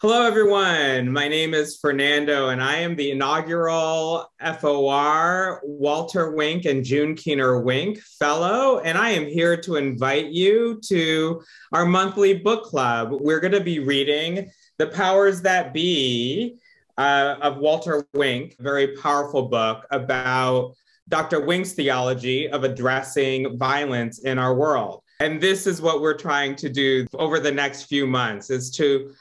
Hello, everyone. My name is Fernando, and I am the inaugural FOR Walter Wink and June Keener Wink Fellow, and I am here to invite you to our monthly book club. We're going to be reading The Powers That Be uh, of Walter Wink, a very powerful book about Dr. Wink's theology of addressing violence in our world. And this is what we're trying to do over the next few months is to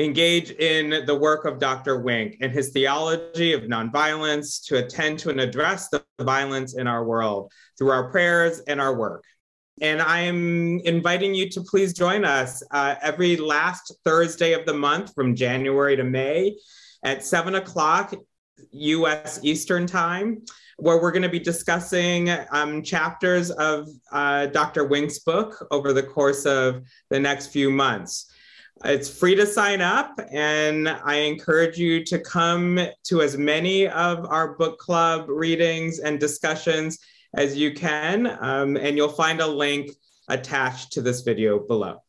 engage in the work of Dr. Wink and his theology of nonviolence to attend to and address the violence in our world through our prayers and our work. And I am inviting you to please join us uh, every last Thursday of the month from January to May at seven o'clock US Eastern Time, where we're going to be discussing um, chapters of uh, Dr. Wink's book over the course of the next few months. It's free to sign up, and I encourage you to come to as many of our book club readings and discussions as you can. Um, and you'll find a link attached to this video below.